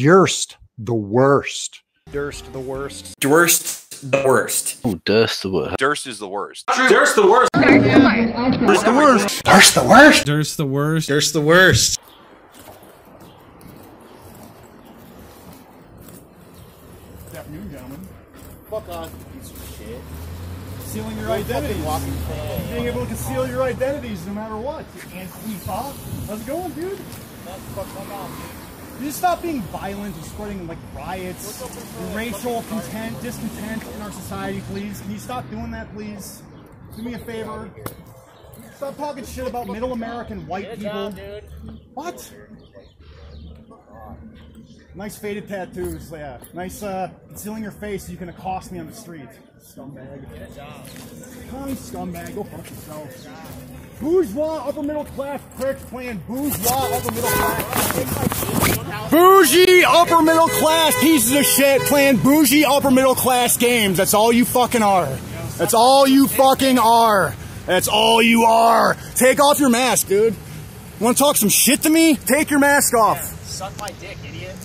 Duerst, the worst. Duerst, the worst. Duerst, the worst. Oh, Duerst the worst. Duerst is the worst. Duerst, the worst. Duerst the worst. Duerst the worst. Duerst the worst. Duerst the worst. Good afternoon, gentlemen. Fuck off, piece of shit. Concealing your identities. Being able to conceal your identities no matter what. Antifa. How's it going, dude? You just stop being violent and spreading like riots, racial content, discontent in our society, please. Can you stop doing that, please? Do me a favor. Stop talking shit about middle American white people. What? Nice faded tattoos, yeah. Nice uh, concealing your face so you can accost me on the street. Scumbag. Commie scumbag, go fuck yourself. Bourgeois upper middle class pricks playing bourgeois upper middle class. Bougie upper middle class pieces of shit playing bougie upper middle class games. That's all you fucking are. That's all you fucking are. That's all you are. Take off your mask, dude. Want to talk some shit to me? Take your mask off. Suck my dick, idiot.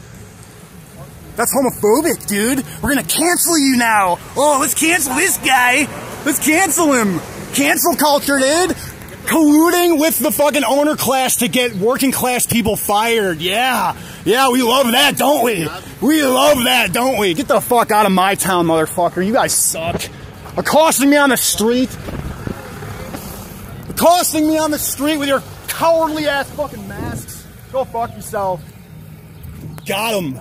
That's homophobic, dude. We're gonna cancel you now. Oh, let's cancel this guy. Let's cancel him. Cancel culture, dude. Colluding with the fucking owner class to get working class people fired. Yeah. Yeah, we love that, don't we? We love that, don't we? Get the fuck out of my town, motherfucker. You guys suck. Accosting me on the street. Accosting me on the street with your cowardly ass fucking masks. Go fuck yourself. Got him.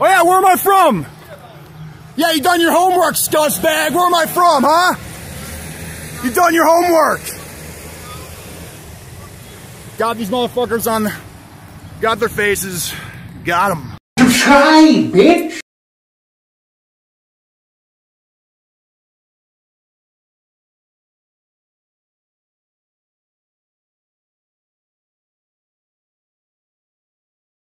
Oh yeah, where am I from? Yeah, you done your homework, scuzzbag. Where am I from, huh? You done your homework. Got these motherfuckers on, got their faces, got them. Try, bitch.